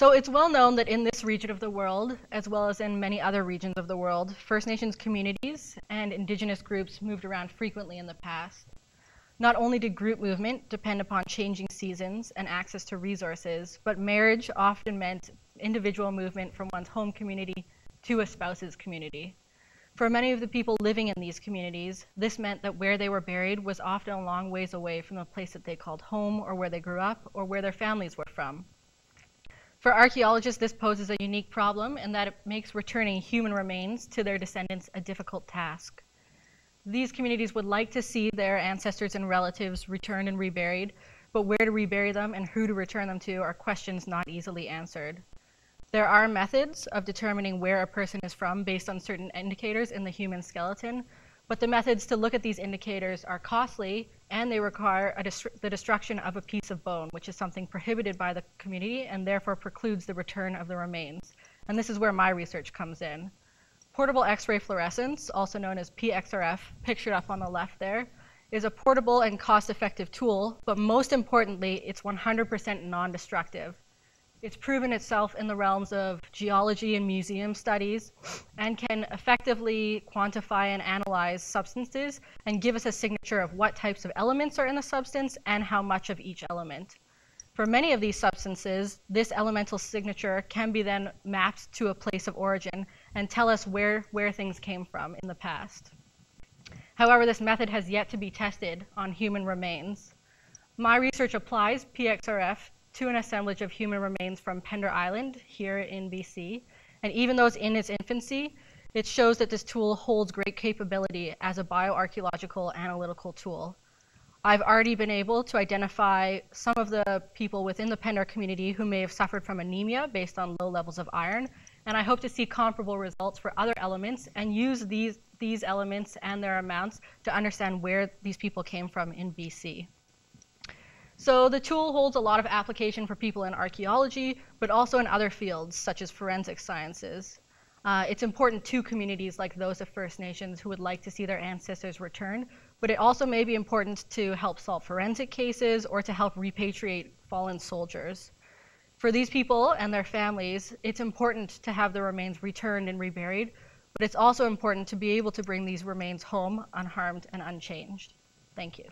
So it's well known that in this region of the world, as well as in many other regions of the world, First Nations communities and Indigenous groups moved around frequently in the past. Not only did group movement depend upon changing seasons and access to resources, but marriage often meant individual movement from one's home community to a spouse's community. For many of the people living in these communities, this meant that where they were buried was often a long ways away from the place that they called home or where they grew up or where their families were from. For archaeologists, this poses a unique problem in that it makes returning human remains to their descendants a difficult task. These communities would like to see their ancestors and relatives returned and reburied, but where to rebury them and who to return them to are questions not easily answered. There are methods of determining where a person is from based on certain indicators in the human skeleton, but the methods to look at these indicators are costly and they require the destruction of a piece of bone, which is something prohibited by the community and therefore precludes the return of the remains. And this is where my research comes in. Portable X-ray fluorescence, also known as PXRF, pictured up on the left there, is a portable and cost-effective tool, but most importantly, it's 100% non-destructive. It's proven itself in the realms of geology and museum studies and can effectively quantify and analyze substances and give us a signature of what types of elements are in the substance and how much of each element. For many of these substances, this elemental signature can be then mapped to a place of origin and tell us where, where things came from in the past. However, this method has yet to be tested on human remains. My research applies PXRF to an assemblage of human remains from Pender Island here in BC. And even though it's in its infancy, it shows that this tool holds great capability as a bioarchaeological analytical tool. I've already been able to identify some of the people within the Pender community who may have suffered from anemia based on low levels of iron, and I hope to see comparable results for other elements and use these, these elements and their amounts to understand where these people came from in BC. So the tool holds a lot of application for people in archaeology, but also in other fields, such as forensic sciences. Uh, it's important to communities like those of First Nations who would like to see their ancestors returned, but it also may be important to help solve forensic cases or to help repatriate fallen soldiers. For these people and their families, it's important to have the remains returned and reburied, but it's also important to be able to bring these remains home unharmed and unchanged. Thank you.